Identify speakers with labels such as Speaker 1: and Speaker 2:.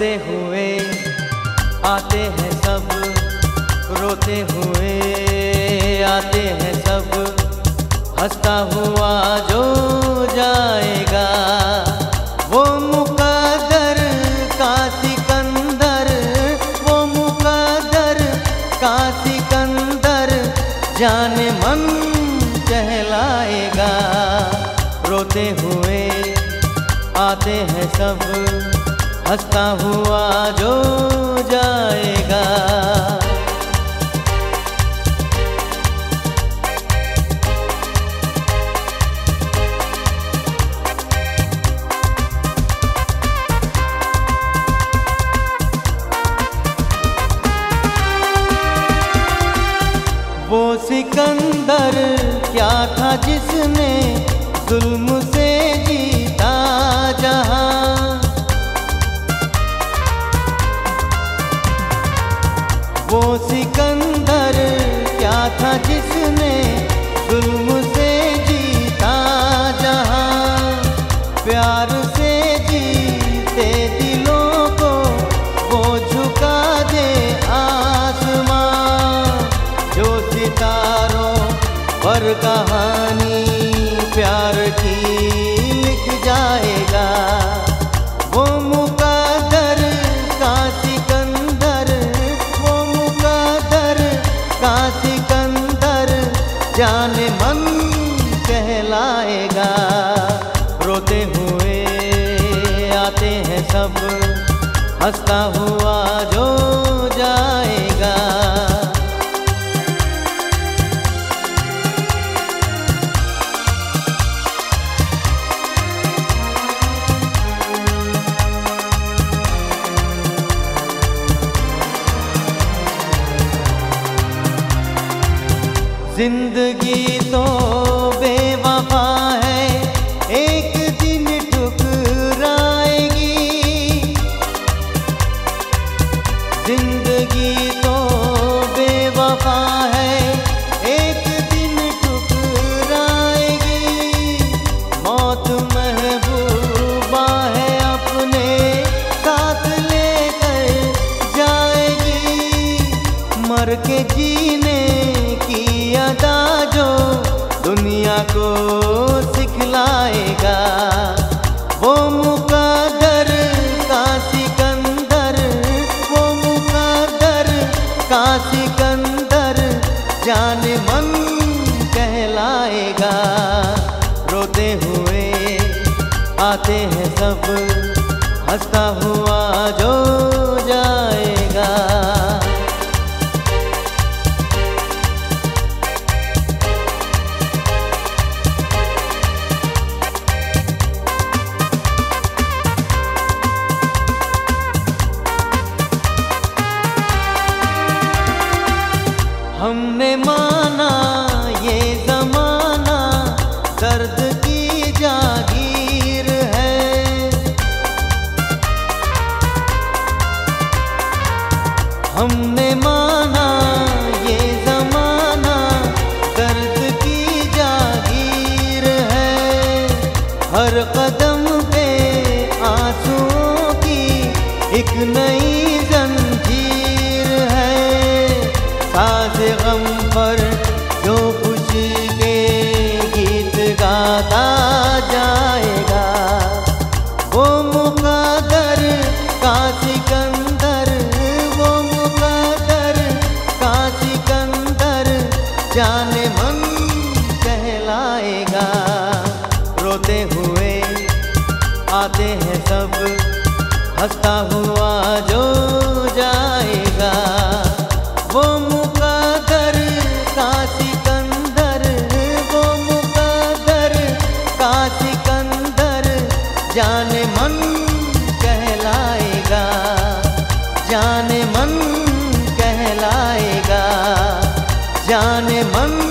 Speaker 1: रोते हुए, आते हैं सब, रोते हुए, आते हैं सब, हंसता हुआ जो जाएगा, वो मुकदर का सिकंदर, वो मुकदर का सिकंदर जाने मन कहलाएगा। रोते हुए, आते हैं सब हंसता हुआ जो जाएगा। वो सिकंदर क्या था जिसने जुल्म से वो सिकंदर क्या था जिसने जुल्म से जीता जहाँ प्यार से जीते दिलों को वो झुका दे आसमां। जो सितारों पर कहानी प्यार की जाने मन कहलाएगा। रोते हुए आते हैं सब हंसता हुआ ज़िंदगी तो बेवफा है, एक दिन ठुकराएगी। ज़िंदगी तो बेवफा है, एक दिन ठुकराएगी। मौत महबूबा है, अपने साथ लेकर जाएगी। मर के जीने अदा जो दुनिया को सिखलाएगा वो मुकदर का सिकंदर, वो मुकदर का सिकंदर जान मन कहलाएगा। रोते हुए आते हैं सब, हंसता हुआ जो हमने माना ये जमाना दर्द की जागीर है। हमने माना ये जमाना दर्द की जागीर है। हर कदम साज गम पर जो खुशी के गीत गाता जाएगा। वो मुकदर का सिकंदर, वो मुकदर का सिकंदर जाने मन कहलाएगा। रोते हुए आते हैं सब, हंसता हुआ जाने मन कहलाएगा जाने मन कहलाएगा जाने मन